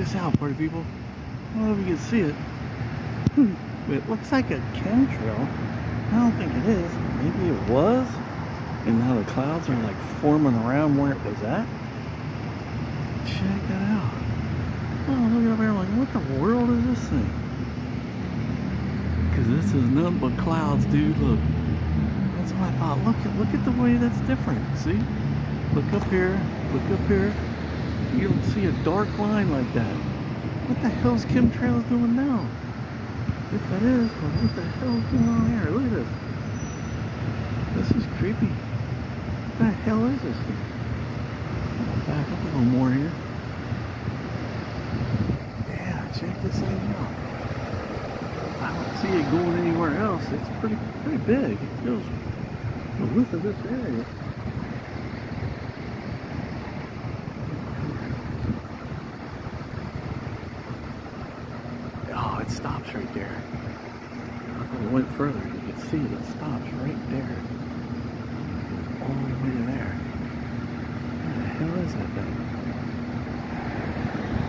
this out, party people. I don't know if you can see it. Hmm. It looks like a chemtrail. I don't think it is. Maybe it was. And now the clouds are like forming around where it was at. Check that out. Oh, look up here. I'm like, what the world is this thing? Because this is nothing but clouds, dude. Look. That's what I thought. Look at look at the way that's different. See? Look up here. Look up here. You don't see a dark line like that. What the hell's chemtrails doing now? If that is, well, what the hell's going on here? Look at this. This is creepy. What the hell is this thing? I'll back up a little more here. Yeah, check this thing out. I don't see it going anywhere else. It's pretty pretty big. It goes the width of this area. Oh, it stops right there. I thought it went further. You can see it. Stops right there. It goes all the way to there. Where the hell is that thing?